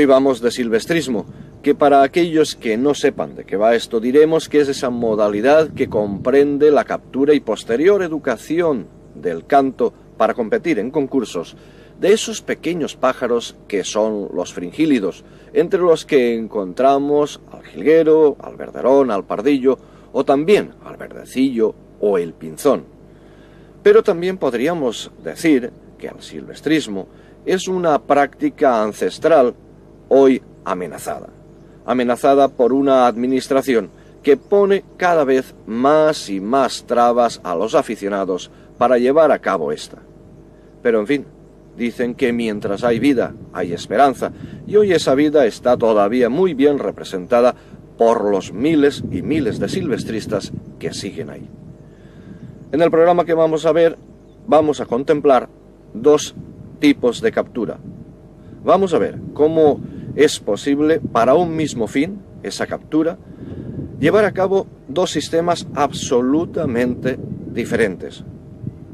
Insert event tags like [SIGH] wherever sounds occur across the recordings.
Hoy vamos de silvestrismo, que para aquellos que no sepan de qué va esto diremos que es esa modalidad que comprende la captura y posterior educación del canto para competir en concursos de esos pequeños pájaros que son los fringílidos, entre los que encontramos al jilguero, al verderón, al pardillo o también al verdecillo o el pinzón. Pero también podríamos decir que el silvestrismo es una práctica ancestral hoy amenazada, amenazada por una administración que pone cada vez más y más trabas a los aficionados para llevar a cabo esta. Pero en fin, dicen que mientras hay vida, hay esperanza, y hoy esa vida está todavía muy bien representada por los miles y miles de silvestristas que siguen ahí. En el programa que vamos a ver, vamos a contemplar dos tipos de captura. Vamos a ver cómo es posible para un mismo fin, esa captura, llevar a cabo dos sistemas absolutamente diferentes.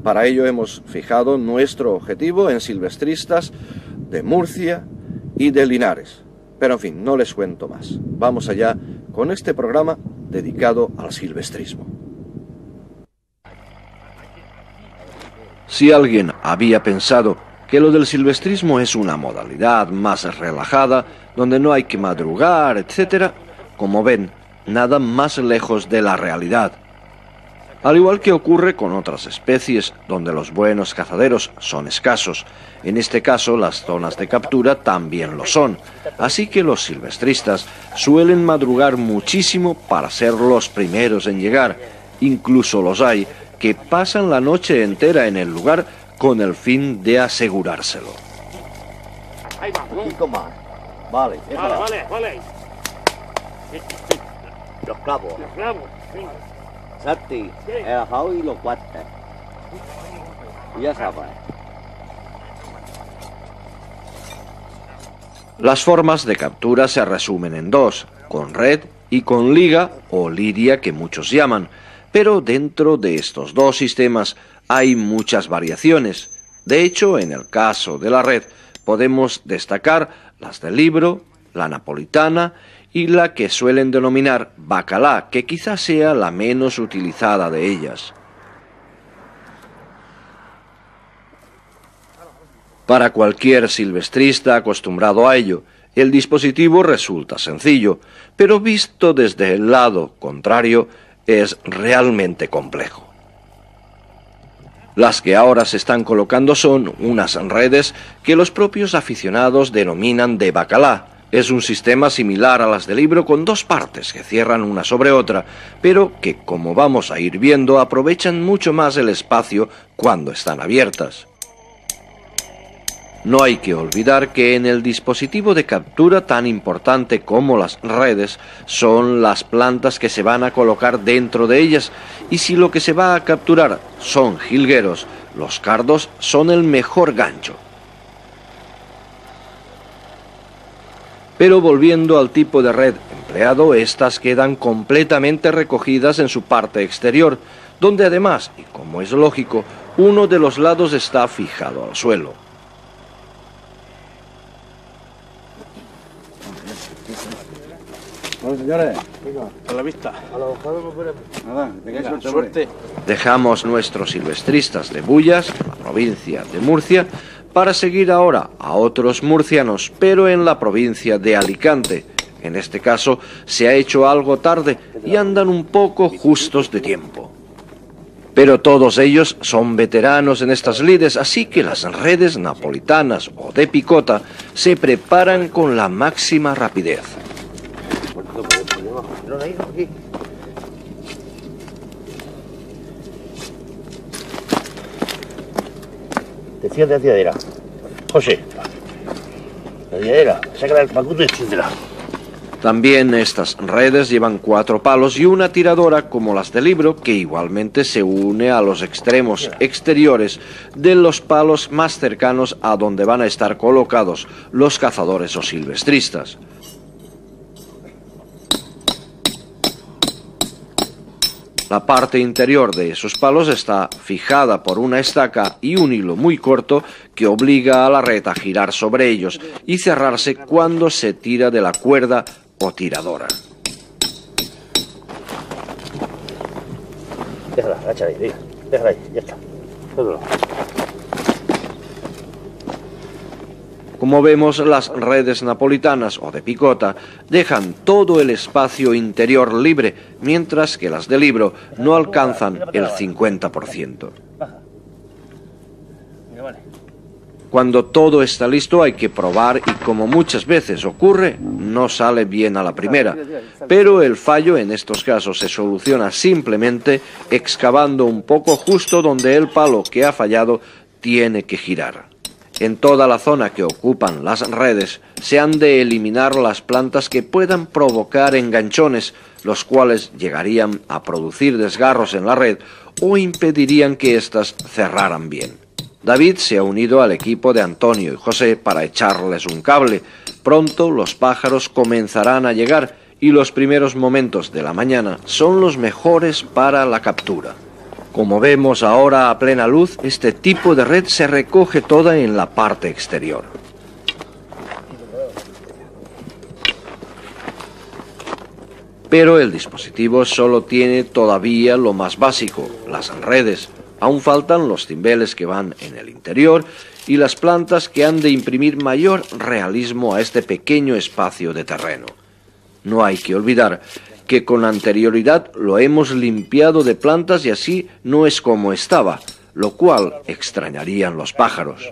Para ello hemos fijado nuestro objetivo en silvestristas de Murcia y de Linares. Pero en fin, no les cuento más. Vamos allá con este programa dedicado al silvestrismo. Si alguien había pensado que lo del silvestrismo es una modalidad más relajada, donde no hay que madrugar, etc., como ven, nada más lejos de la realidad. Al igual que ocurre con otras especies donde los buenos cazaderos son escasos, en este caso las zonas de captura también lo son, así que los silvestristas suelen madrugar muchísimo para ser los primeros en llegar, incluso los hay que pasan la noche entera en el lugar con el fin de asegurárselo. Vale, vale, vale. Los clavos. Los clavos, Santi, el ajao y los guantes. Ya sabes. Las formas de captura se resumen en dos, con red y con liga o lidia que muchos llaman, pero dentro de estos dos sistemas hay muchas variaciones. De hecho, en el caso de la red podemos destacar las del libro, la napolitana y la que suelen denominar bacalá, que quizás sea la menos utilizada de ellas. Para cualquier silvestrista acostumbrado a ello, el dispositivo resulta sencillo, pero visto desde el lado contrario es realmente complejo. Las que ahora se están colocando son unas redes que los propios aficionados denominan de bacalá. Es un sistema similar a las de libro con dos partes que cierran una sobre otra, pero que, como vamos a ir viendo, aprovechan mucho más el espacio cuando están abiertas. No hay que olvidar que en el dispositivo de captura tan importante como las redes son las plantas que se van a colocar dentro de ellas y si lo que se va a capturar son jilgueros, los cardos son el mejor gancho. Pero volviendo al tipo de red empleado, estas quedan completamente recogidas en su parte exterior, donde además, y como es lógico, uno de los lados está fijado al suelo. Señores. A la vista. A suerte. Dejamos nuestros silvestristas de Bullas, la provincia de Murcia, para seguir ahora a otros murcianos, pero en la provincia de Alicante. En este caso se ha hecho algo tarde y andan un poco justos de tiempo. Pero todos ellos son veteranos en estas lides, así que las redes napolitanas o de picota se preparan con la máxima rapidez. Te cierra la tiradera. José, la tiradera, saca el pacuto y etcétera. También estas redes llevan cuatro palos y una tiradora como las del libro que igualmente se une a los extremos exteriores de los palos más cercanos a donde van a estar colocados los cazadores o silvestristas. La parte interior de esos palos está fijada por una estaca y un hilo muy corto que obliga a la red a girar sobre ellos y cerrarse cuando se tira de la cuerda o tiradora. Déjala, ahí, déjala ahí, ya está. Como vemos, las redes napolitanas o de picota dejan todo el espacio interior libre, mientras que las de libro no alcanzan el 50%. Cuando todo está listo hay que probar y como muchas veces ocurre, no sale bien a la primera. Pero el fallo en estos casos se soluciona simplemente excavando un poco justo donde el palo que ha fallado tiene que girar. En toda la zona que ocupan las redes se han de eliminar las plantas que puedan provocar enganchones, los cuales llegarían a producir desgarros en la red o impedirían que éstas cerraran bien. David se ha unido al equipo de Antonio y José para echarles un cable. Pronto los pájaros comenzarán a llegar y los primeros momentos de la mañana son los mejores para la captura. Como vemos ahora a plena luz, este tipo de red se recoge toda en la parte exterior. Pero el dispositivo solo tiene todavía lo más básico, las redes. Aún faltan los cimbeles que van en el interior y las plantas que han de imprimir mayor realismo a este pequeño espacio de terreno. No hay que olvidar que con anterioridad lo hemos limpiado de plantas y así no es como estaba, lo cual extrañarían los pájaros.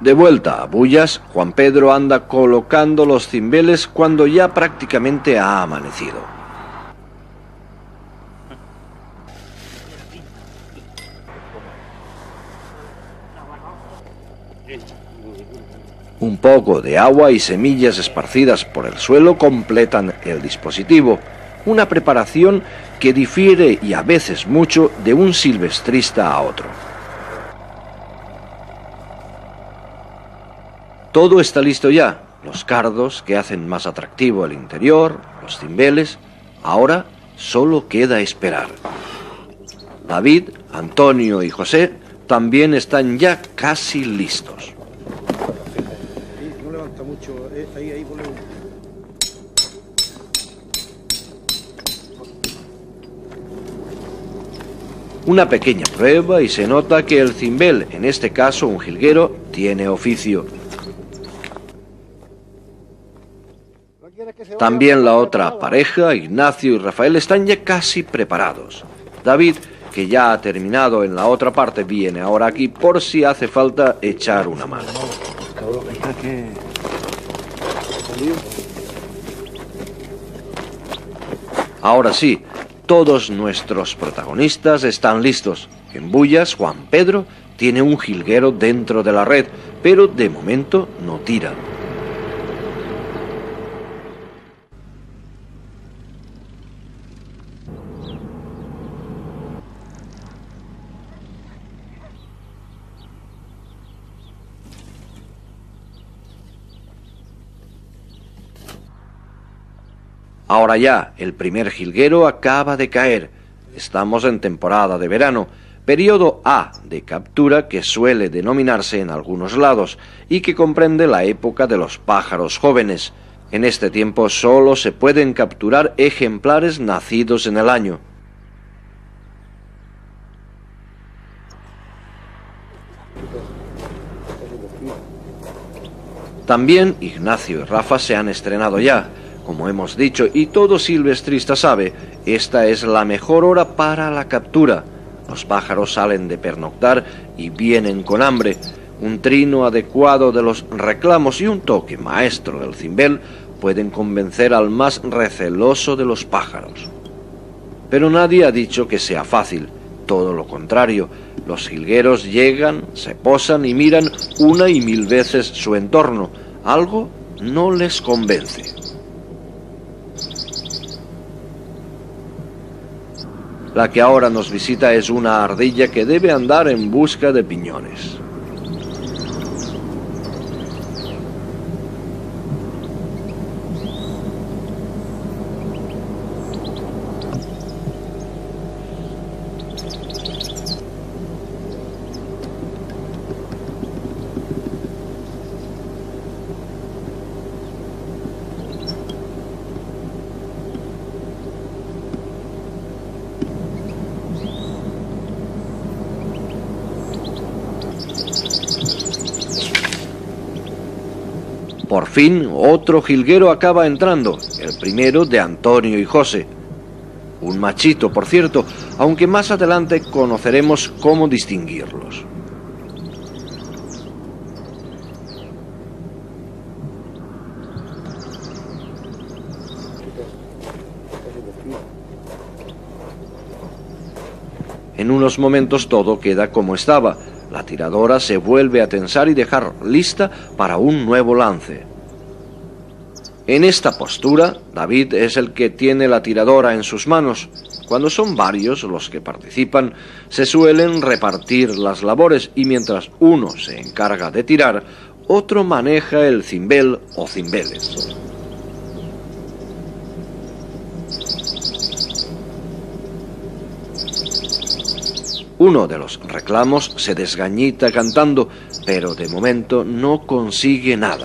De vuelta a Bullas, Juan Pedro anda colocando los cimbeles cuando ya prácticamente ha amanecido. Un poco de agua y semillas esparcidas por el suelo completan el dispositivo, una preparación que difiere y a veces mucho de un silvestrista a otro. Todo está listo ya, los cardos que hacen más atractivo el interior, los cimbeles, ahora solo queda esperar. David, Antonio y José también están ya casi listos. Una pequeña prueba y se nota que el cimbel, en este caso un jilguero, tiene oficio. También la otra pareja, Ignacio y Rafael, están ya casi preparados. David, que ya ha terminado en la otra parte, viene ahora aquí por si hace falta echar una mano. Ahora sí, todos nuestros protagonistas están listos. En Bullas, Juan Pedro tiene un jilguero dentro de la red, pero de momento no tira. Ahora ya, el primer jilguero acaba de caer. Estamos en temporada de verano, periodo A de captura que suele denominarse en algunos lados y que comprende la época de los pájaros jóvenes. En este tiempo solo se pueden capturar ejemplares nacidos en el año. También Ignacio y Rafa se han estrenado ya, como hemos dicho, y todo silvestrista sabe, esta es la mejor hora para la captura. Los pájaros salen de pernoctar y vienen con hambre. Un trino adecuado de los reclamos y un toque maestro del cimbel pueden convencer al más receloso de los pájaros. Pero nadie ha dicho que sea fácil, todo lo contrario. Los jilgueros llegan, se posan y miran una y mil veces su entorno. Algo no les convence. La que ahora nos visita es una ardilla que debe andar en busca de piñones. Por fin, otro jilguero acaba entrando, el primero de Antonio y José. Un machito, por cierto, aunque más adelante conoceremos cómo distinguirlos. En unos momentos todo queda como estaba. La tiradora se vuelve a tensar y dejar lista para un nuevo lance. En esta postura, David es el que tiene la tiradora en sus manos. Cuando son varios los que participan, se suelen repartir las labores y mientras uno se encarga de tirar, otro maneja el cimbel o cimbeles. Uno de los reclamos se desgañita cantando, pero de momento no consigue nada.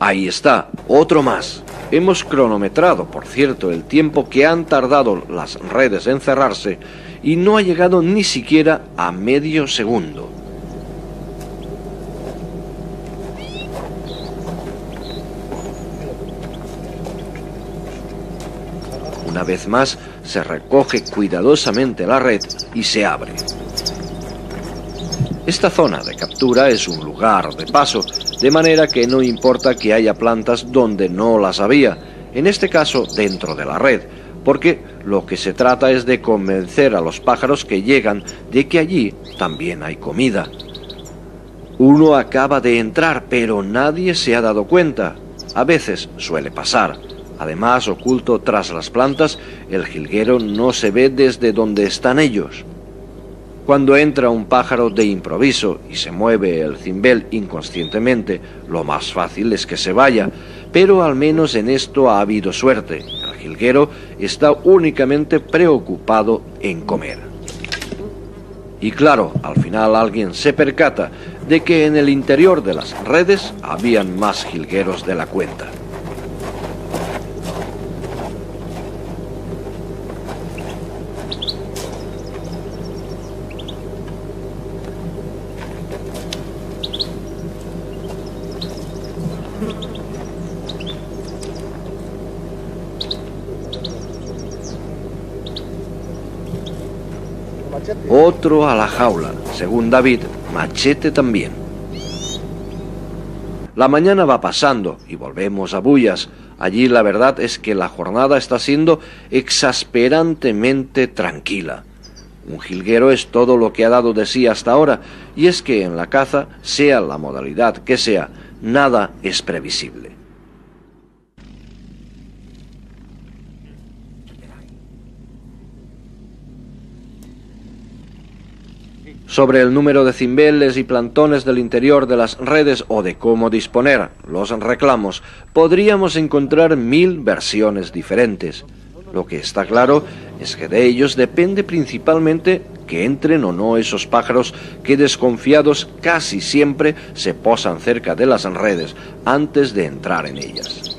Ahí está, otro más. Hemos cronometrado, por cierto, el tiempo que han tardado las redes en cerrarse y no ha llegado ni siquiera a medio segundo. Una vez más se recoge cuidadosamente la red y se abre. Esta zona de captura es un lugar de paso, de manera que no importa que haya plantas donde no las había, en este caso dentro de la red, porque lo que se trata es de convencer a los pájaros que llegan de que allí también hay comida. Uno acaba de entrar, pero nadie se ha dado cuenta. A veces suele pasar. Además, oculto tras las plantas, el jilguero no se ve desde donde están ellos. Cuando entra un pájaro de improviso y se mueve el cimbel inconscientemente, lo más fácil es que se vaya, pero al menos en esto ha habido suerte. El jilguero está únicamente preocupado en comer. Y claro, al final alguien se percata de que en el interior de las redes habían más jilgueros de la cuenta. Otro a la jaula, según David, machete también. La mañana va pasando y volvemos a Bullas. Allí la verdad es que la jornada está siendo exasperantemente tranquila. Un jilguero es todo lo que ha dado de sí hasta ahora, y es que en la caza, sea la modalidad que sea, nada es previsible. Sobre el número de cimbeles y plantones del interior de las redes o de cómo disponer los reclamos, podríamos encontrar mil versiones diferentes. Lo que está claro es que de ellos depende principalmente que entren o no esos pájaros que desconfiados casi siempre se posan cerca de las redes antes de entrar en ellas.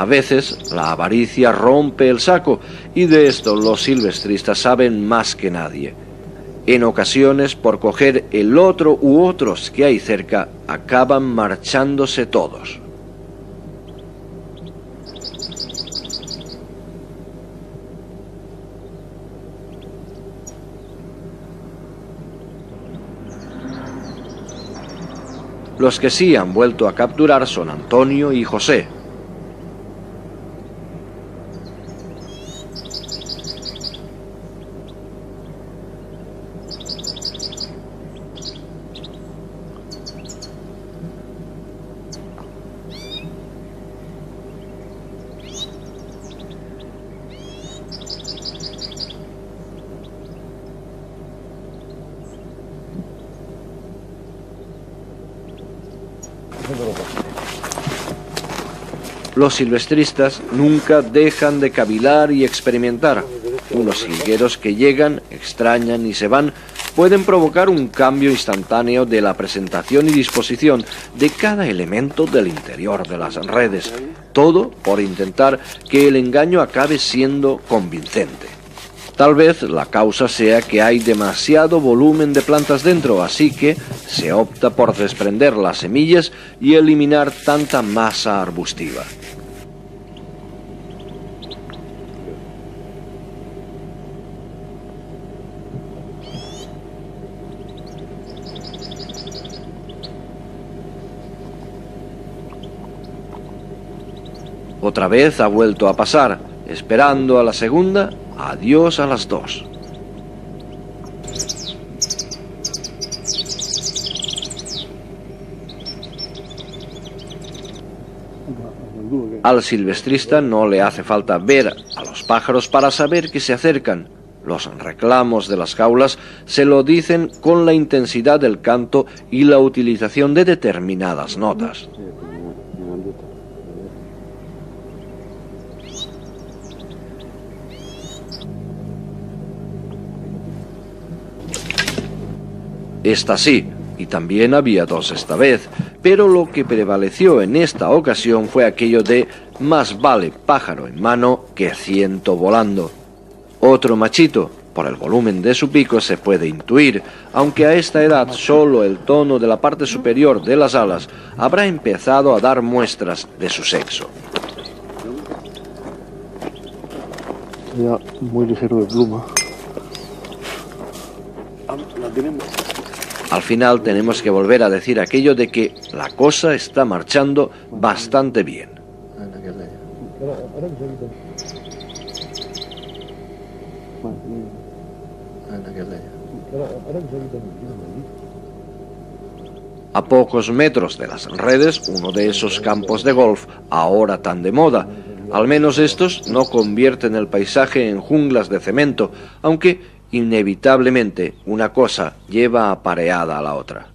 A veces la avaricia rompe el saco y de esto los silvestristas saben más que nadie. En ocasiones, por coger el otro u otros que hay cerca, acaban marchándose todos. Los que sí han vuelto a capturar son Antonio y José, Los silvestristas nunca dejan de cavilar y experimentar. Unos jilgueros que llegan, extrañan y se van pueden provocar un cambio instantáneo de la presentación y disposición de cada elemento del interior de las redes, todo por intentar que el engaño acabe siendo convincente. Tal vez la causa sea que hay demasiado volumen de plantas dentro, así que se opta por desprender las semillas y eliminar tanta masa arbustiva. Otra vez ha vuelto a pasar, esperando a la segunda, adiós a las dos. Al silvestrista no le hace falta ver a los pájaros para saber que se acercan. Los reclamos de las jaulas se lo dicen con la intensidad del canto y la utilización de determinadas notas. Esta sí, y también había dos esta vez, pero lo que prevaleció en esta ocasión fue aquello de más vale pájaro en mano que ciento volando. Otro machito, por el volumen de su pico se puede intuir, aunque a esta edad solo el tono de la parte superior de las alas habrá empezado a dar muestras de su sexo. Ya muy ligero de pluma. Al final tenemos que volver a decir aquello de que la cosa está marchando bastante bien. A pocos metros de las redes, uno de esos campos de golf, ahora tan de moda, al menos estos no convierten el paisaje en junglas de cemento, aunque inevitablemente una cosa lleva apareada a la otra.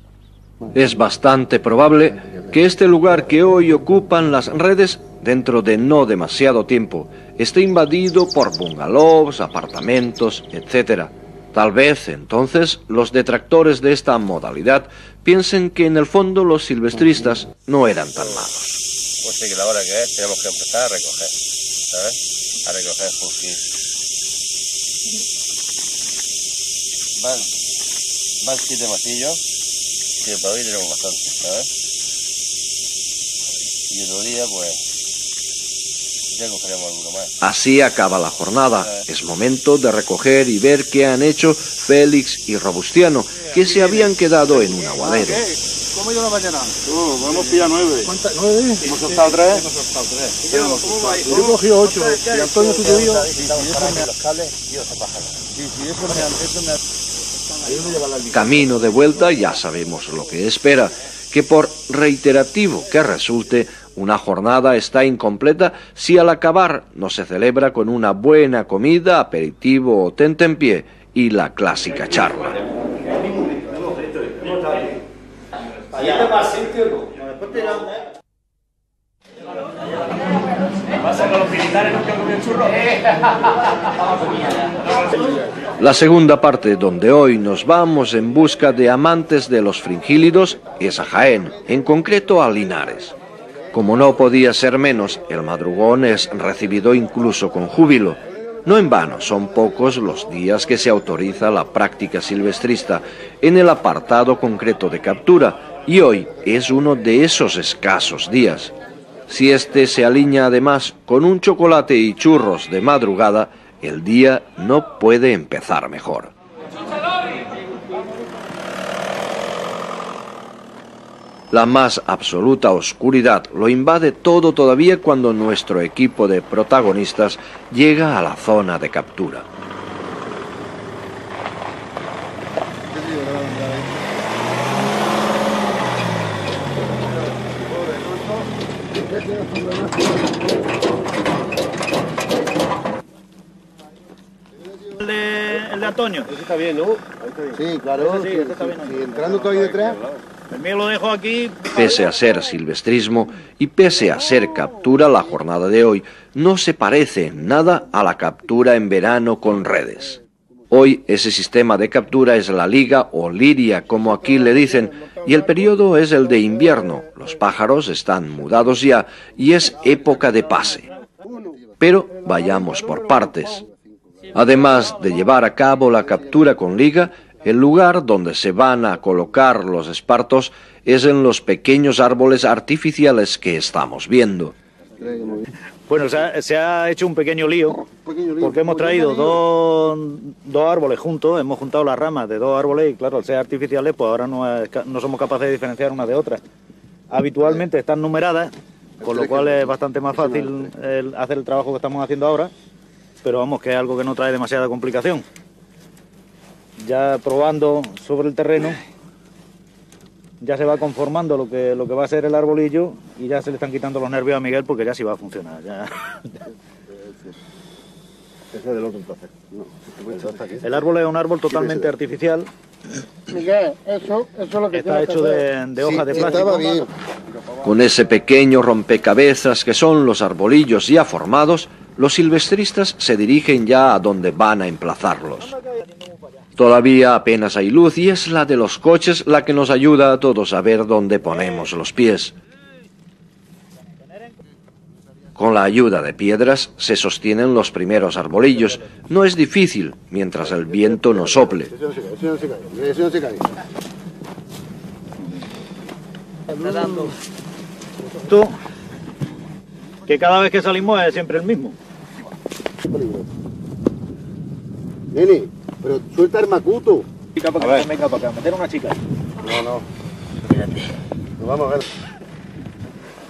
Es bastante probable que este lugar que hoy ocupan las redes dentro de no demasiado tiempo esté invadido por bungalows, apartamentos, etc. Tal vez entonces los detractores de esta modalidad piensen que en el fondo los silvestristas no eran tan malos. Pues sí, que la hora que es, tenemos que empezar a recoger, ¿sabes? A recoger porque van, van siete masillos, que para hoy tenemos bastante, ¿sabes? Y otro día, pues, ya cogeremos alguno más. Así acaba la jornada. Es momento de recoger y ver qué han hecho Félix y Robustiano, que se habían quedado en un aguadero. ¿Cómo ha ido la mañana? No, hemos pillado nueve. ¿Cuántas? ¿Nueve? Hemos soltado tres. Hemos soltado tres. Yo he cogido ocho. Y Antonio tú te cables y eso me, eso me Camino de vuelta ya sabemos lo que espera, que por reiterativo que resulte, una jornada está incompleta si al acabar no se celebra con una buena comida, aperitivo o tentempié y la clásica charla. La segunda parte donde hoy nos vamos en busca de amantes de los fringílidos es a Jaén, en concreto a Linares. Como no podía ser menos, el madrugón es recibido incluso con júbilo. No en vano, son pocos los días que se autoriza la práctica silvestrista en el apartado concreto de captura, y hoy es uno de esos escasos días. Si este se alinea además con un chocolate y churros de madrugada, el día no puede empezar mejor. La más absoluta oscuridad lo invade todo todavía cuando nuestro equipo de protagonistas llega a la zona de captura. El de, el de Antonio. Ese está bien, ¿no? Sí, claro. Sí, ese está bien. Sí, entrando todavía detrás. El mío lo dejo aquí. Pese a ser silvestrismo y pese a ser captura, la jornada de hoy no se parece en nada a la captura en verano con redes. Hoy ese sistema de captura es la liga o liria, como aquí le dicen, y el periodo es el de invierno. Los pájaros están mudados ya y es época de pase. Pero vayamos por partes. Además de llevar a cabo la captura con liga, el lugar donde se van a colocar los espartos es en los pequeños árboles artificiales que estamos viendo. Bueno, se ha, hecho un pequeño lío porque hemos traído dos, dos, árboles juntos, hemos juntado las ramas de dos árboles y claro, al ser artificiales pues ahora no, no somos capaces de diferenciar una de otra. Habitualmente están numeradas, con lo cual es bastante más fácil hacer el trabajo que estamos haciendo ahora, pero vamos que es algo que no trae demasiada complicación. Ya probando sobre el terreno, ya se va conformando lo que, lo que va a ser el arbolillo y ya se le están quitando los nervios a Miguel porque ya sí va a funcionar. Ya. El árbol es un árbol totalmente artificial. Miguel, eso, eso es lo que Está hecho de, de hojas de plástico. Con ese pequeño rompecabezas que son los arbolillos ya formados, los silvestristas se dirigen ya a donde van a emplazarlos. Todavía apenas hay luz y es la de los coches la que nos ayuda a todos a ver dónde ponemos los pies. Con la ayuda de piedras se sostienen los primeros arbolillos. No es difícil mientras el viento no sople. Que cada vez que salimos es siempre el mismo. Nene, pero suelta el macuto. A ver. Venga, para acá, meter una chica. No, no. Nos vamos a ver.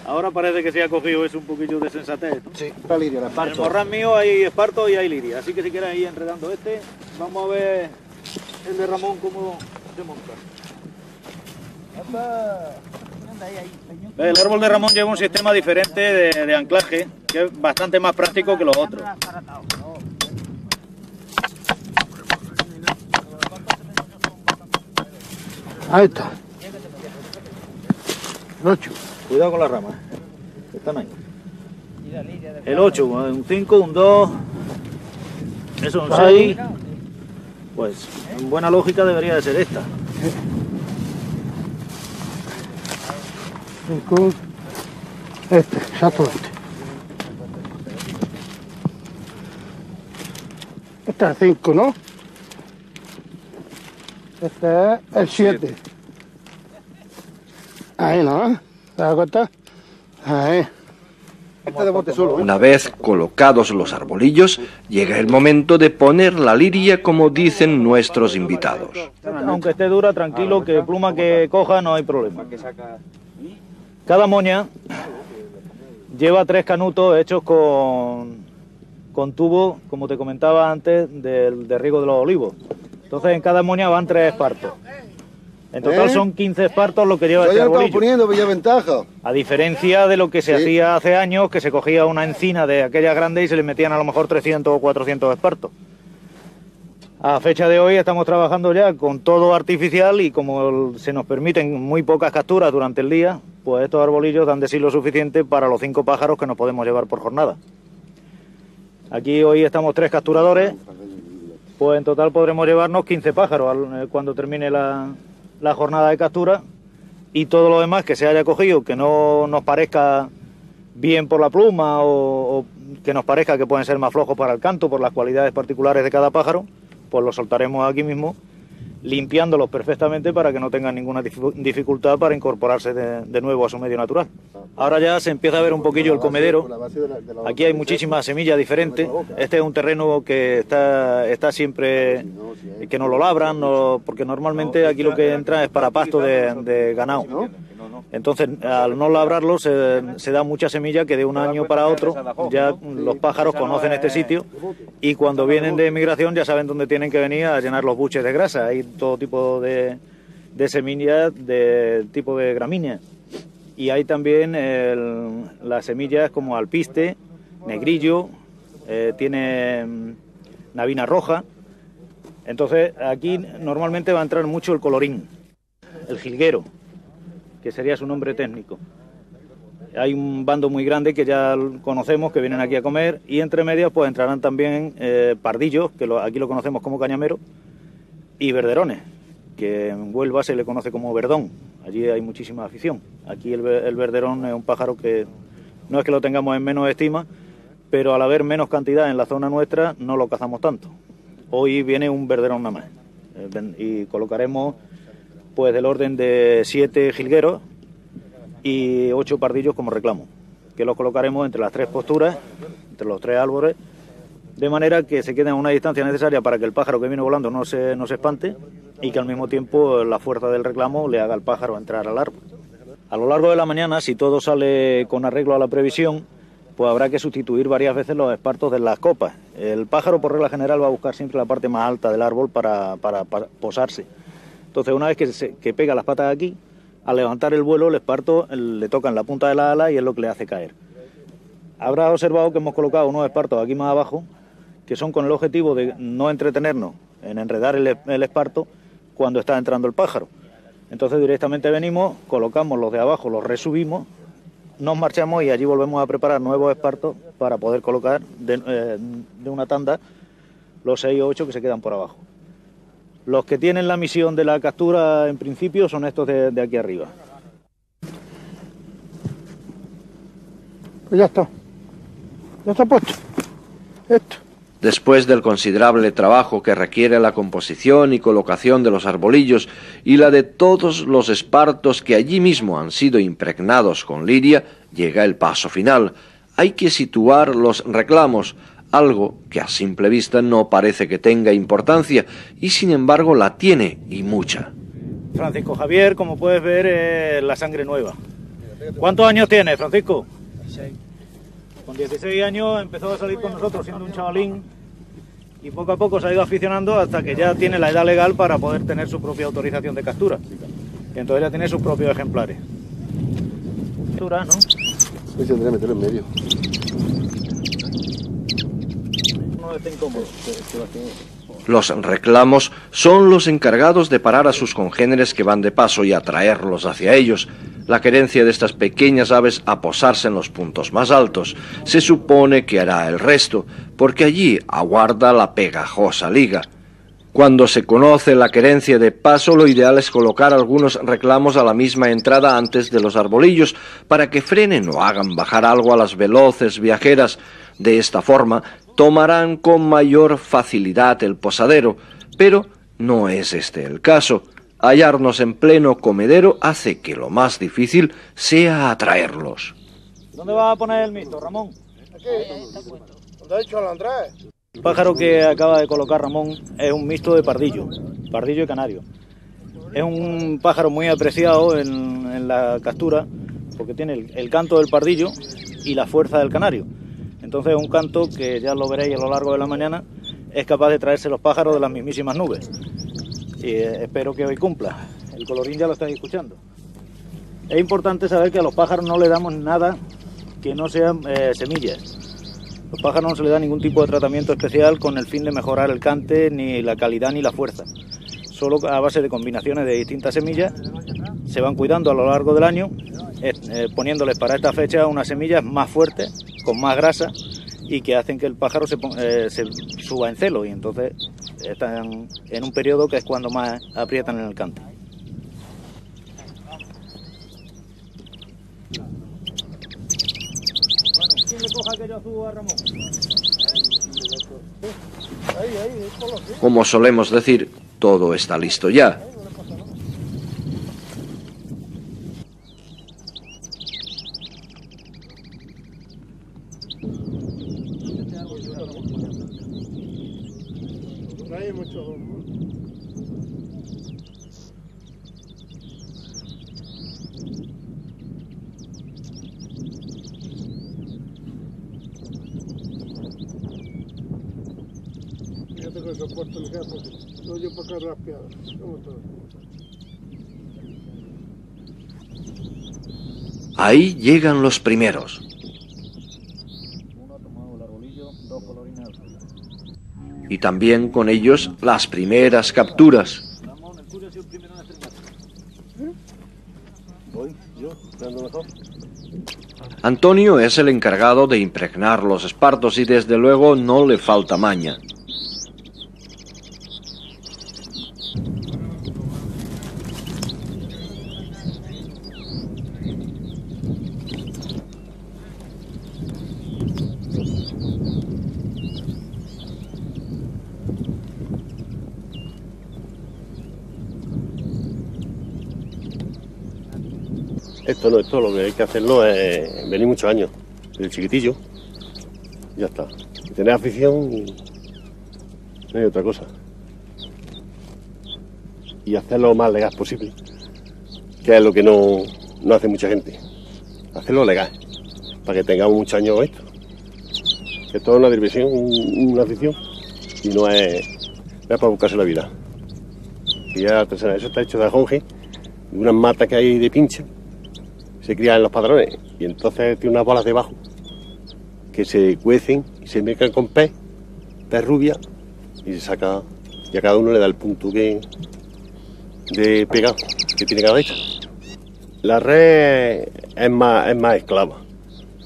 Ahora parece que se ha cogido eso un poquillo de sensatez. ¿no? Sí, está liria, la En el morral mío hay esparto y hay liria. Así que si quieren ir enredando este, vamos a ver el de Ramón cómo se monta. El árbol de Ramón lleva un sistema diferente de, de anclaje que es bastante más práctico que los otros. Ahí está. El 8. Cuidado con las ramas. Están ahí. El 8, un 5, un 2. Eso un 6. Pues en buena lógica debería de ser esta. 5. Este, exactamente. Este es el 5, ¿no? Este es el 7. Ahí, ¿no? ¿Te das cuenta? Ahí. Este de bote solo. ¿eh? Una vez colocados los arbolillos, llega el momento de poner la liria como dicen nuestros invitados. Aunque esté dura, tranquilo, que pluma que coja no hay problema. Cada moña lleva tres canutos hechos con, con tubo, como te comentaba antes, del de riego de los olivos. Entonces en cada moña van tres espartos. En total ¿Eh? son 15 espartos lo que lleva Yo este ya estaba arbolillo. poniendo, veía ventaja. A diferencia de lo que se Sí. hacía hace años, que se cogía una encina de aquellas grandes y se le metían a lo mejor 300 o 400 espartos. A fecha de hoy estamos trabajando ya con todo artificial y como se nos permiten muy pocas capturas durante el día, pues estos arbolillos dan de sí lo suficiente para los cinco pájaros que nos podemos llevar por jornada. Aquí hoy estamos tres capturadores, pues en total podremos llevarnos 15 pájaros eh, cuando termine la, jornada de captura y todo lo demás que se haya cogido que no nos parezca bien por la pluma o que nos parezca que pueden ser más flojos para el canto por las cualidades particulares de cada pájaro, pues los soltaremos aquí mismo limpiándolos perfectamente para que no tengan ninguna dificu- dificultad para incorporarse de, de nuevo a su medio natural. Ahora ya se empieza a ver un poquillo el comedero. Aquí hay muchísimas semillas diferentes. Este es un terreno que está, está siempre, que no lo labran, no- porque normalmente aquí lo que entra es para pasto de, de ganado. Entonces, al no labrarlo, se, se da mucha semilla que de un año para otro ya los pájaros conocen este sitio y cuando vienen de migración ya saben dónde tienen que venir a llenar los buches de grasa. Hay todo tipo de, de semillas de tipo de gramínea. Y hay también el- las semillas como alpiste, negrillo, eh, tiene mm, navina roja. Entonces aquí normalmente va a entrar mucho el colorín, el jilguero. Que sería su nombre técnico. Hay un bando muy grande que ya conocemos, que vienen aquí a comer, y entre medias pues entrarán también eh, pardillos, que aquí lo conocemos como cañamero, y verderones, que en Huelva se le conoce como verdón. Allí hay muchísima afición. Aquí el, el verderón es un pájaro que no es que lo tengamos en menos estima, pero al haber menos cantidad en la zona nuestra no lo cazamos tanto. Hoy viene un verderón nada más eh, y colocaremos pues del orden de siete jilgueros y ocho pardillos como reclamo, que los colocaremos entre las tres posturas, entre los tres árboles, de manera que se queden a una distancia necesaria para que el pájaro que viene volando no se, no se espante y que al mismo tiempo la fuerza del reclamo le haga al pájaro entrar al árbol. A lo largo de la mañana, si todo sale con arreglo a la previsión, pues habrá que sustituir varias veces los espartos de las copas. El pájaro, por regla general, va a buscar siempre la parte más alta del árbol para, posarse. Entonces, una vez que, se, que pega las patas aquí, al levantar el vuelo, el esparto le toca en la punta de la ala y es lo que le hace caer. Habrá observado que hemos colocado unos espartos aquí más abajo, que son con el objetivo de no entretenernos en enredar el, esparto cuando está entrando el pájaro. Entonces directamente venimos, colocamos los de abajo, los resubimos nos marchamos y allí volvemos a preparar nuevos espartos para poder colocar de, eh, una tanda los 6 o 8 que se quedan por abajo. Los que tienen la misión de la captura en principio son estos de, de aquí arriba. Pues ya está. Ya está puesto. Esto. Después del considerable trabajo que requiere la composición y colocación de los arbolillos y la de todos los espartos que allí mismo han sido impregnados con liria, llega el paso final. Hay que situar los reclamos, algo que a simple vista no parece que tenga importancia y sin embargo la tiene y mucha. Francisco Javier, como puedes ver, es la sangre nueva. ¿Cuántos años tiene, Francisco? Con 16 años empezó a salir con nosotros siendo un chavalín y poco a poco se ha ido aficionando hasta que ya tiene la edad legal para poder tener su propia autorización de captura. Y entonces ya tiene sus propios ejemplares. Captura, ¿no? Pues tendría meterlo en medio. Está incómodo. Los reclamos son los encargados de parar a sus congéneres que van de paso y atraerlos hacia ellos. La querencia de estas pequeñas aves a posarse en los puntos más altos se supone que hará el resto, porque allí aguarda la pegajosa liga. Cuando se conoce la querencia de paso, lo ideal es colocar algunos reclamos a la misma entrada antes de los arbolillos, para que frenen o hagan bajar algo a las veloces viajeras. De esta forma, tomarán con mayor facilidad el posadero, pero no es este el caso hallarnos en pleno comedero hace que lo más difícil sea atraerlos. ¿Dónde vas a poner el mixto, Ramón? Aquí, ¿dónde ha dicho el Andrés? El pájaro que acaba de colocar Ramón es un mixto de pardillo, pardillo y canario. Es un pájaro muy apreciado en, la captura porque tiene el, el, canto del pardillo y la fuerza del canario. Entonces es un canto que ya lo veréis a lo largo de la mañana, es capaz de traerse los pájaros de las mismísimas nubes y eh, espero que hoy cumpla. El colorín ya lo estáis escuchando. Es importante saber que a los pájaros no le damos nada que no sean eh, semillas. Los pájaros no se le da ningún tipo de tratamiento especial con el fin de mejorar el cante, ni la calidad, ni la fuerza. Solo a base de combinaciones de distintas semillas se van cuidando a lo largo del año, eh, poniéndoles para esta fecha unas semillas más fuertes, con más grasa y que hacen que el pájaro se, se suba en celo y entonces están en un periodo que es cuando más aprietan en el canto. Como solemos decir, todo está listo ya. Ahí llegan los primeros. Y también con ellos las primeras capturas. Antonio es el encargado de impregnar los espartos y desde luego no le falta maña. Esto no, esto lo que hay que hacerlo es venir muchos años, desde chiquitillo, ya está. Y tener afición y no hay otra cosa. Y hacerlo lo más legal posible, que es lo que no, no hace mucha gente. Hacerlo legal, para que tengamos muchos años esto. Que esto es una diversión, un- una afición, y no es, para buscarse la vida. Y ya eso está hecho de ajonje, de unas matas que hay de pincha, se crían los padrones y entonces tiene unas bolas debajo que se cuecen y se mezclan con pez, pez rubia y se saca y a cada uno le da el punto que de pegado que tiene cada hecha. La red es más, es más esclava,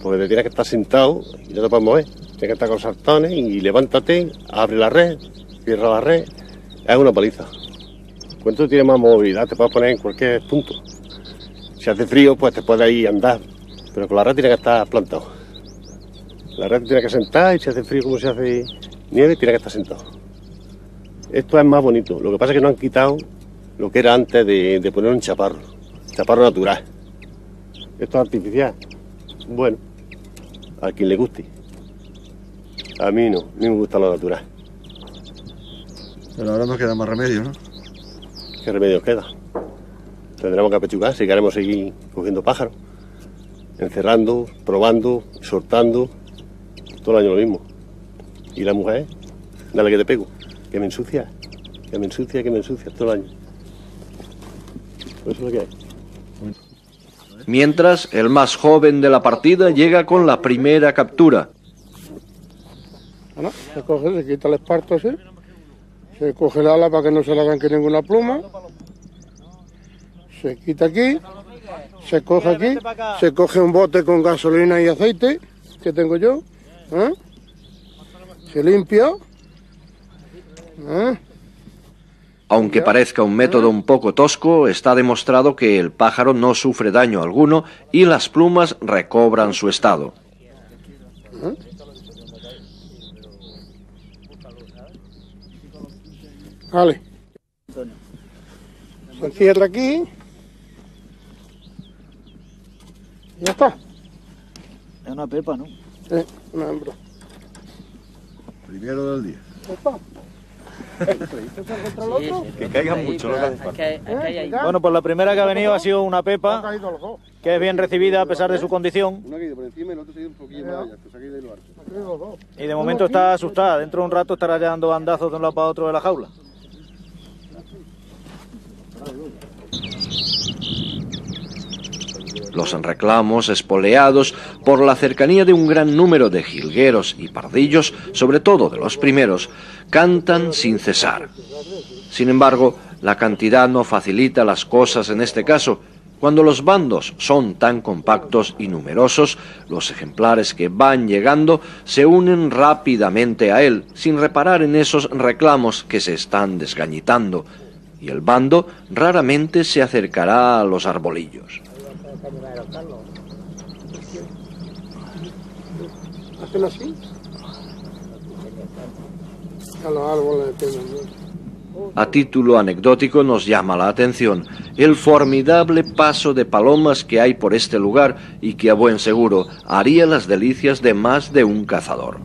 porque te tienes que estar sentado y no te puedes mover. Tienes que estar con sartones y levántate, abre la red, cierra la red. Es una paliza. Cuando tienes más movilidad, te puedes poner en cualquier punto. Si hace frío, pues te puedes ir a andar. Pero con la red tiene que estar plantado. La red tiene que sentar y si hace frío como si hace nieve, tiene que estar sentado. Esto es más bonito. Lo que pasa es que no han quitado lo que era antes de, de poner un chaparro. Chaparro natural. Esto es artificial. Bueno, a quien le guste. A mí no, a mí me gusta lo natural. Pero ahora nos queda más remedio, ¿no? ¿Qué remedio queda? Tendremos que apechugar si queremos seguir cogiendo pájaros. Encerrando, probando, soltando. Todo el año lo mismo. Y la mujer, dale que te pego. Que me ensucia. Que me ensucia, que me ensucia todo el año. Pues eso es lo que hay. Mientras, el más joven de la partida llega con la primera captura. Bueno, se coge, se quita el esparto así, se coge el ala para que no se le arranque ninguna pluma, se quita aquí, se coge aquí, se coge un bote con gasolina y aceite que tengo yo, ¿eh? se limpia, ¿eh? Aunque parezca un método un poco tosco, está demostrado que el pájaro no sufre daño alguno y las plumas recobran su estado. Vale. Se encierra aquí. Y ya está. Es una pepa, ¿no? Eh, una hembra. Primero del día. Ya está. [LAUGHS] Que caigan mucho, ¿no? ¿Eh? Bueno, pues la primera que ha venido ha sido una pepa, que es bien recibida a pesar de su condición. Uno ha caído por encima y el otro se ha ido un poquillo más allá, lo. Ha caído dos. Y de momento está asustada. Dentro de un rato estará ya dando bandazos de un lado para otro de la jaula. Los reclamos espoleados por la cercanía de un gran número de jilgueros y pardillos, sobre todo de los primeros, cantan sin cesar. Sin embargo, la cantidad no facilita las cosas en este caso. Cuando los bandos son tan compactos y numerosos, los ejemplares que van llegando se unen rápidamente a él, sin reparar en esos reclamos que se están desgañitando, y el bando raramente se acercará a los arbolillos. Hacen así. A. A título anecdótico nos llama la atención el formidable paso de palomas que hay por este lugar y que a buen seguro haría las delicias de más de un cazador.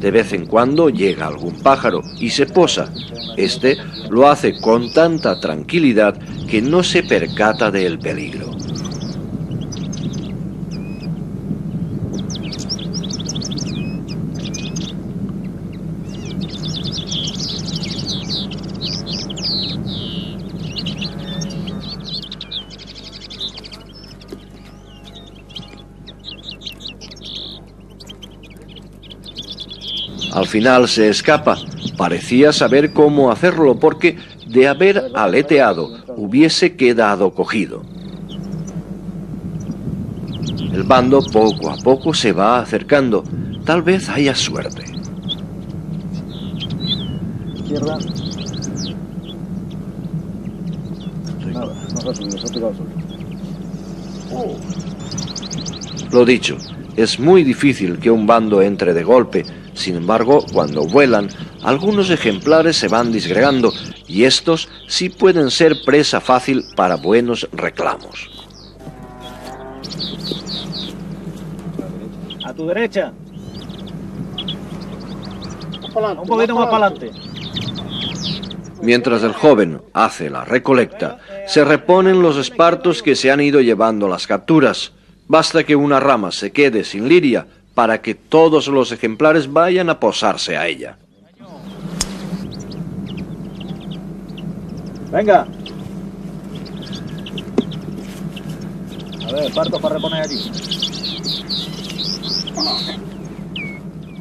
De vez en cuando llega algún pájaro y se posa. Este lo hace con tanta tranquilidad que no se percata del peligro. Al final se escapa. Parecía saber cómo hacerlo porque de haber aleteado, hubiese quedado cogido. El bando poco a poco se va acercando. Tal vez haya suerte. Izquierda. Lo dicho, es muy difícil que un bando entre de golpe. Sin embargo, cuando vuelan, algunos ejemplares se van disgregando y estos sí pueden ser presa fácil para buenos reclamos. A tu derecha. Un poquito más para adelante. Mientras el joven hace la recolecta, se reponen los espartos que se han ido llevando las capturas. Basta que una rama se quede sin liria para que todos los ejemplares vayan a posarse a ella. Venga. A ver, esparto para reponer aquí.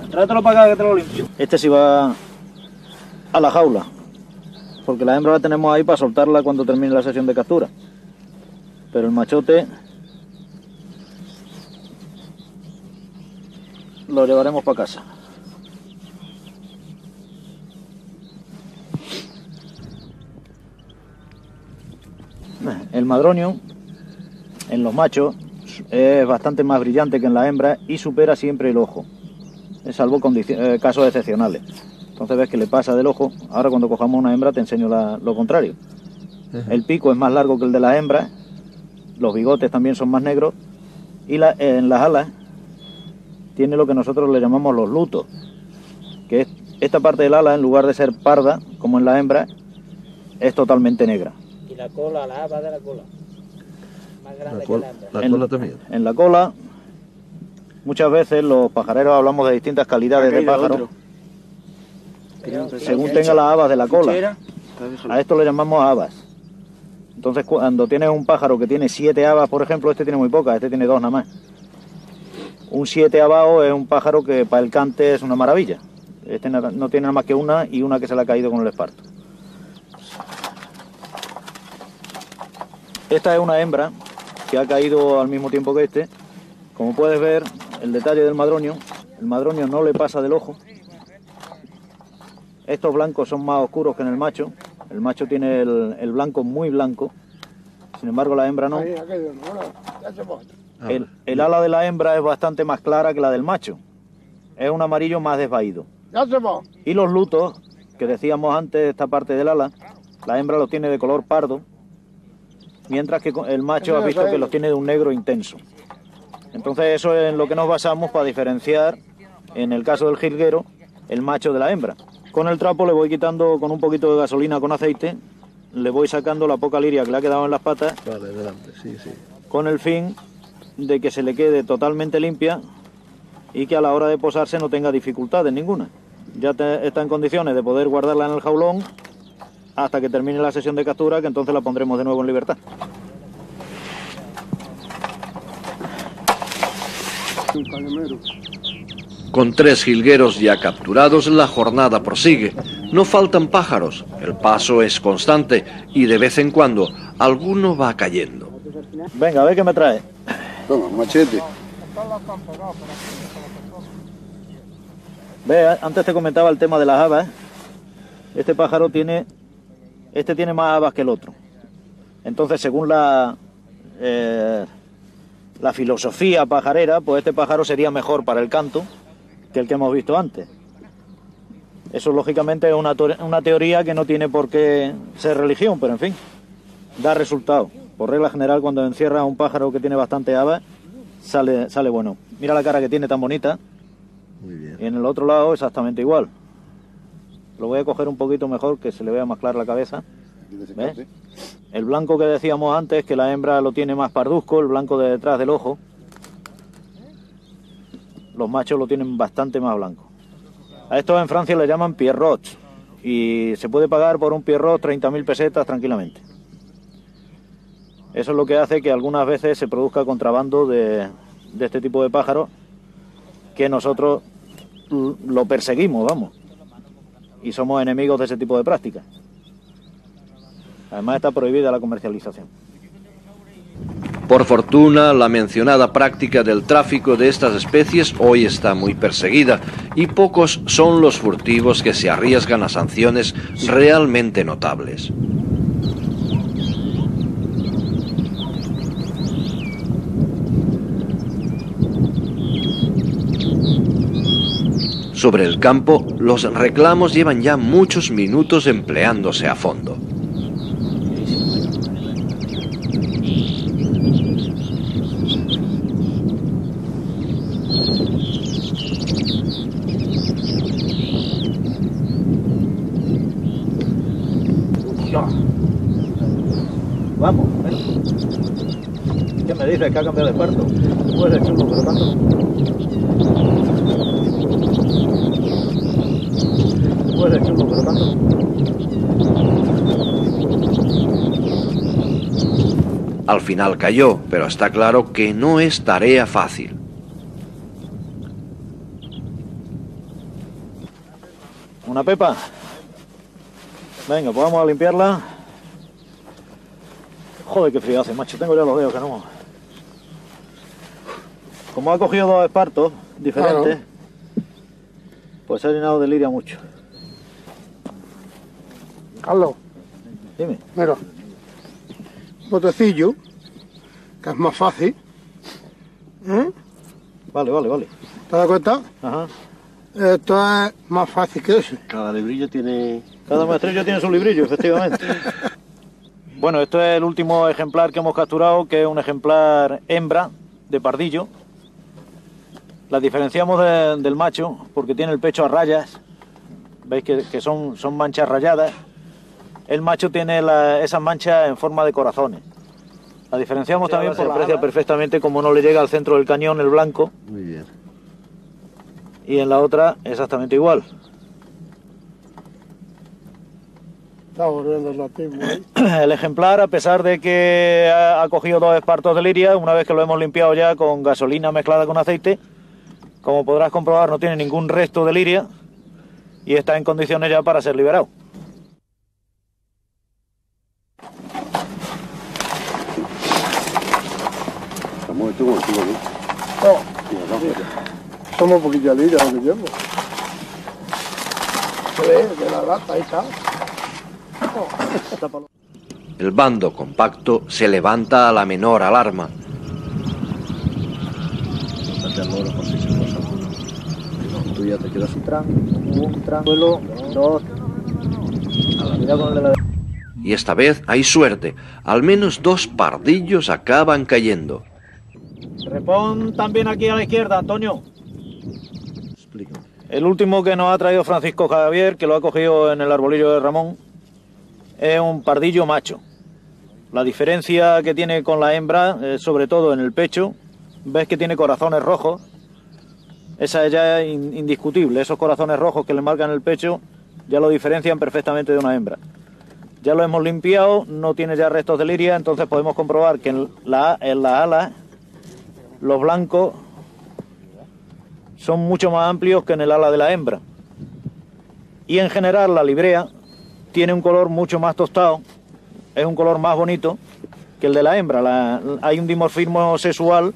Trátelo para acá que te lo limpio. Este sí va a la jaula. Porque la hembra la tenemos ahí para soltarla cuando termine la sesión de captura. Pero el machote lo llevaremos para casa. El madronio en los machos es bastante más brillante que en la hembra y supera siempre el ojo, salvo eh, casos excepcionales. Entonces ves que le pasa del ojo. Ahora cuando cojamos una hembra te enseño lo contrario. El pico es más largo que el de la hembra, los bigotes también son más negros y en las alas tiene lo que nosotros le llamamos los lutos, que es esta parte del ala en lugar de ser parda como en la hembra es totalmente negra. Y la cola, la aba de la cola. Más grande La, que la hembra. la En- cola también. En la cola, muchas veces los pajareros hablamos de distintas calidades de pájaro, según tenga las habas de la cola. A esto le llamamos habas. Entonces, cuando tienes un pájaro que tiene siete habas, por ejemplo, este tiene muy pocas, este tiene dos nada más. Un siete abao es un pájaro que para el cante es una maravilla. Este no tiene nada más que una y una que se le ha caído con el esparto. Esta es una hembra que ha caído al mismo tiempo que este. Como puedes ver, el detalle del madroño, el madroño no le pasa del ojo. Estos blancos son más oscuros que en el macho. El macho tiene el, el blanco muy blanco. Sin embargo, la hembra no. Va. El, el ala de la hembra es bastante más clara que la del macho. Es un amarillo más desvaído. Ya se va. Y los lutos, que decíamos antes, esta parte del ala, la hembra los tiene de color pardo, mientras que el macho ha visto que los tiene de un negro intenso. Entonces eso es en lo que nos basamos para diferenciar, en el caso del jilguero, el macho de la hembra. Con el trapo le voy quitando con un poquito de gasolina con aceite, le voy sacando la poca liria que le ha quedado en las patas Vale, adelante, sí, sí. con el fin de que se le quede totalmente limpia y que a la hora de posarse no tenga dificultades ninguna. Ya te- está en condiciones de poder guardarla en el jaulón hasta que termine la sesión de captura, que entonces la pondremos de nuevo en libertad. Con tres jilgueros ya capturados, la jornada prosigue. No faltan pájaros, el paso es constante y de vez en cuando alguno va cayendo. Venga, a ver qué me trae. Toma, machete. Antes te comentaba el tema de las habas. Este pájaro tiene, este tiene más habas que el otro. Entonces, según la, eh, la filosofía pajarera, pues este pájaro sería mejor para el canto que el que hemos visto antes. Eso lógicamente es una, una teoría que no tiene por qué ser religión, pero en fin, da resultado. Por regla general, cuando encierra a un pájaro que tiene bastante habas, sale, sale bueno. Mira la cara que tiene tan bonita. Muy bien. Y en el otro lado exactamente igual. Lo voy a coger un poquito mejor, que se le vea más clara la cabeza. ¿Ves? El blanco que decíamos antes, que la hembra lo tiene más parduzco, el blanco de detrás del ojo. Los machos lo tienen bastante más blanco. A estos en Francia le llaman pierrots y se puede pagar por un pierrot 30.000 pesetas tranquilamente. Eso es lo que hace que algunas veces se produzca contrabando de, de este tipo de pájaros que nosotros lo perseguimos, vamos. Y somos enemigos de ese tipo de prácticas. Además está prohibida la comercialización. Por fortuna, la mencionada práctica del tráfico de estas especies hoy está muy perseguida y pocos son los furtivos que se arriesgan a sanciones realmente notables. Sobre el campo, los reclamos llevan ya muchos minutos empleándose a fondo. Vamos, ven. ¿Qué me dices? Que ha cambiado de parto. Puede ser chulo, pero tanto. Puede ser chulo, pero tanto. Al final cayó, pero está claro que no es tarea fácil. ¿Una pepa? Venga, pues vamos a limpiarla. Joder, qué frío hace, macho. Tengo ya los dedos que no. Como ha cogido dos espartos diferentes, pues se ha llenado de liria mucho. Carlos, Dime. mira. Botecillo, que es más fácil. ¿Eh? Vale, vale, vale. ¿Te das cuenta? Ajá. Esto es más fácil que ese. Cada librillo tiene... Cada maestrillo tiene su librillo, efectivamente. [LAUGHS] bueno, esto es el último ejemplar que hemos capturado, que es un ejemplar hembra de pardillo. La diferenciamos de- del macho porque tiene el pecho a rayas. Veis que, que son, son manchas rayadas. El macho tiene la- esas manchas en forma de corazones. La diferenciamos también por aprecia perfectamente como no le llega al centro del cañón el blanco Muy bien. y en la otra exactamente igual. Está volviendo el ratismo. ¿eh? [CLEARS THROAT] El ejemplar, a pesar de que ha ha cogido dos espartos de liria, una vez que lo hemos limpiado ya con gasolina mezclada con aceite, como podrás comprobar no tiene ningún resto de liria y está en condiciones ya para ser liberado. Estamos esto contigo, ¿no? Somos poquilla lira lo que llevo. Se ve, de la lata, ahí está. El bando compacto se levanta a la menor alarma. Tú ya te quedas Y esta vez hay suerte. Al menos dos pardillos acaban cayendo. Repón también aquí a la izquierda, Antonio. El último que nos ha traído Francisco Javier, que lo ha cogido en el arbolillo de Ramón, es un pardillo macho. La diferencia que tiene con la hembra, es sobre todo en el pecho, ves que tiene corazones rojos. Esa ya es in- indiscutible. Esos corazones rojos que le marcan el pecho ya lo diferencian perfectamente de una hembra. Ya lo hemos limpiado, no tiene ya restos de liria, entonces podemos comprobar que en la, en las alas los blancos son mucho más amplios que en el ala de la hembra. Y en general la librea tiene un color mucho más tostado, es un color más bonito que el de la hembra. La- hay un dimorfismo sexual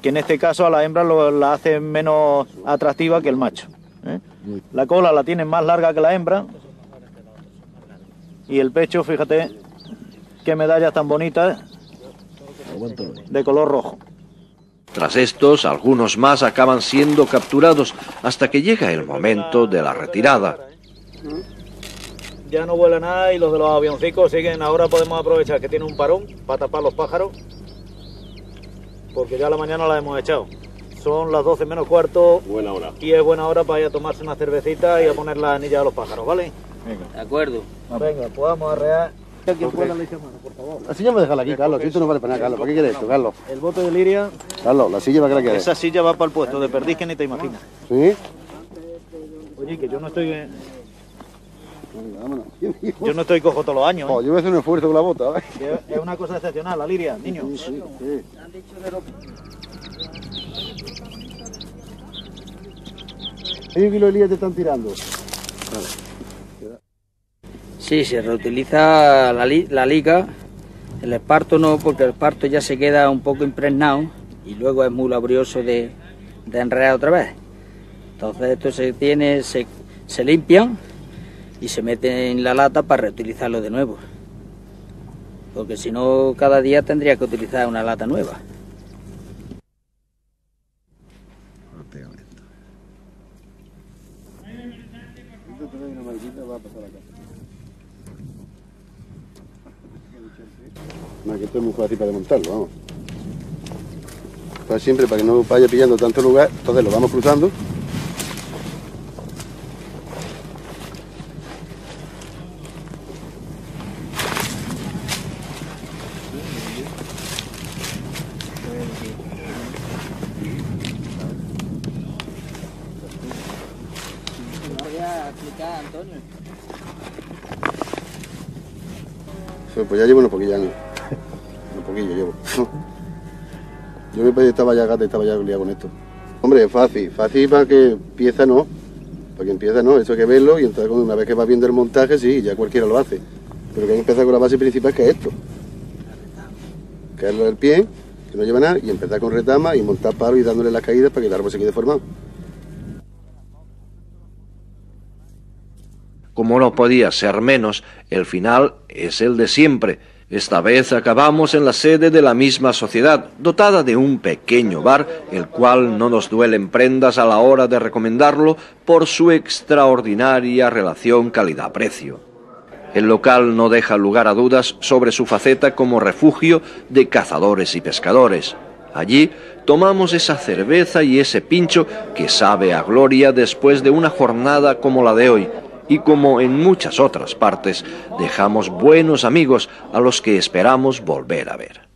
que en este caso a la hembra lo- la hace menos atractiva que el macho. ¿eh? La cola la tiene más larga que la hembra y el pecho, fíjate qué medallas tan bonitas de color rojo. Tras estos, algunos más acaban siendo capturados hasta que llega el momento de la retirada. Ya no vuela nada y los de los avioncicos siguen. Ahora podemos aprovechar que tiene un parón para tapar los pájaros. Porque ya a la mañana la hemos echado. Son las 12 menos cuarto Buena hora. y es buena hora para ir a tomarse una cervecita y a poner la anilla a los pájaros, ¿vale? De acuerdo. Venga, pues vamos a arrear La silla me dejarla aquí, Carlos. Esto no vale para nada, Carlos. ¿Para qué quieres esto, Carlos? el bote de liria. Carlos, la silla para qué la quieres. Esa silla va para el puesto de perdiz que ni te imaginas. ¿Sí? Oye, que yo no estoy vámonos. [LAUGHS] yo no estoy cojo todos los años. ¿eh? Oh, yo voy a hacer un esfuerzo con la bota. Que Es una cosa excepcional, la liria, niño. ¿Qué kilo de lía te están tirando? Sí, se reutiliza la, la liga, el esparto no, porque el esparto ya se queda un poco impregnado y luego es muy laborioso de, de enredar otra vez. Entonces esto se tiene, se, se limpian y se mete en la lata para reutilizarlo de nuevo. Porque si no, cada día tendría que utilizar una lata nueva. Que esto es muy fácil para desmontarlo, vamos. Para siempre, para que no vaya pillando tanto lugar, entonces lo vamos cruzando. Pues ya llevo unos poquillos años. Unos poquillos llevo. Yo me estaba ya gata, estaba ya liado con esto. Hombre, fácil, fácil para que empieza no. Para que empieza no, eso hay que verlo y entonces una vez que va viendo el montaje, sí, ya cualquiera lo hace. Pero que hay que empezar con la base principal que es esto. Caerlo del pie, que no lleva nada, y empezar con retama y montar palo y dándole las caídas para que el árbol se quede formado. Como no podía ser menos, el final es el de siempre. Esta vez acabamos en la sede de la misma sociedad, dotada de un pequeño bar, el cual no nos duelen prendas a la hora de recomendarlo por su extraordinaria relación calidad-precio. El local no deja lugar a dudas sobre su faceta como refugio de cazadores y pescadores. Allí tomamos esa cerveza y ese pincho que sabe a gloria después de una jornada como la de hoy, y como en muchas otras partes, dejamos buenos amigos a los que esperamos volver a ver.